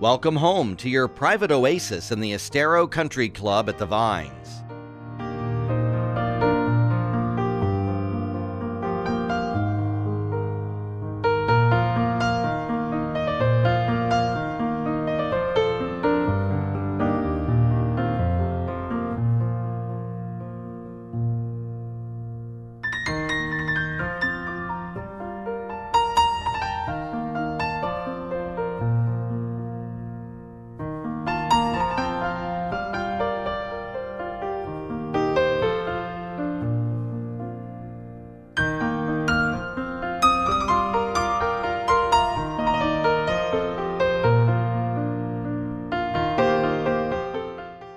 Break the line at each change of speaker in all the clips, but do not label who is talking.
Welcome home to your private oasis in the Estero Country Club at the Vines.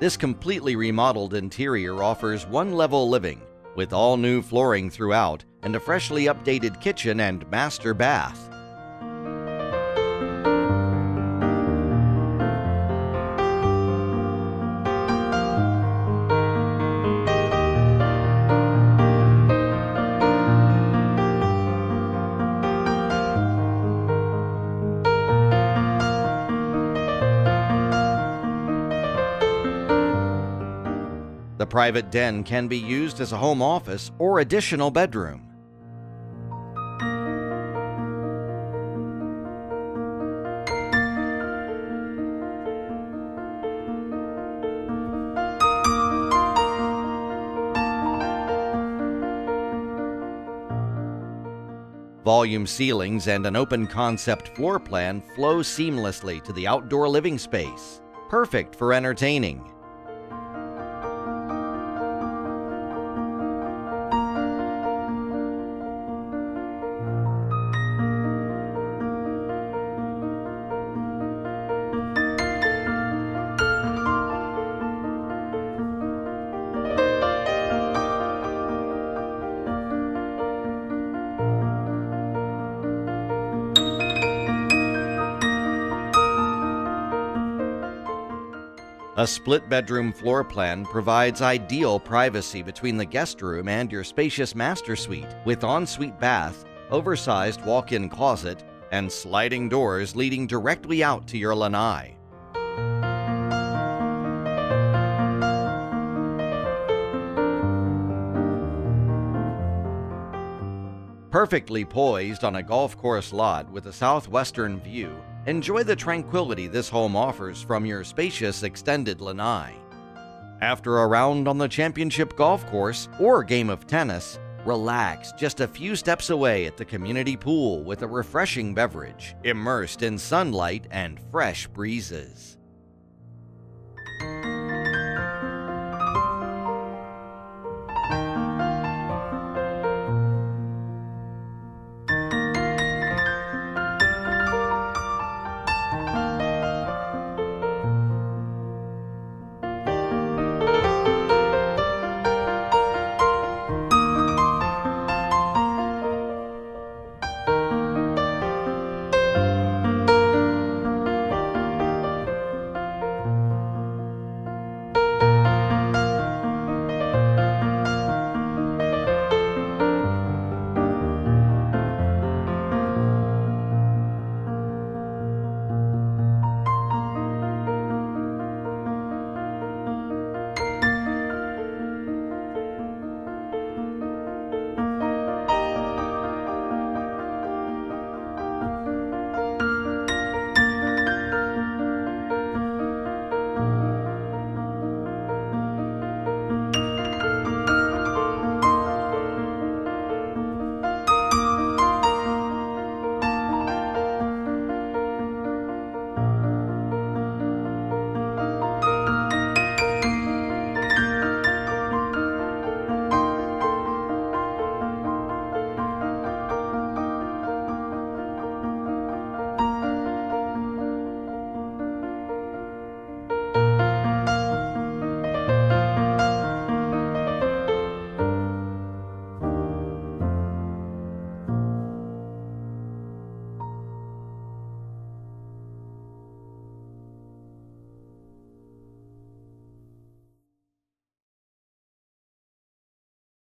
This completely remodeled interior offers one level living, with all new flooring throughout and a freshly updated kitchen and master bath. The private den can be used as a home office or additional bedroom. Volume ceilings and an open concept floor plan flow seamlessly to the outdoor living space, perfect for entertaining. A split bedroom floor plan provides ideal privacy between the guest room and your spacious master suite with ensuite bath, oversized walk in closet, and sliding doors leading directly out to your lanai. Perfectly poised on a golf course lot with a southwestern view, enjoy the tranquility this home offers from your spacious extended lanai. After a round on the championship golf course or game of tennis, relax just a few steps away at the community pool with a refreshing beverage, immersed in sunlight and fresh breezes.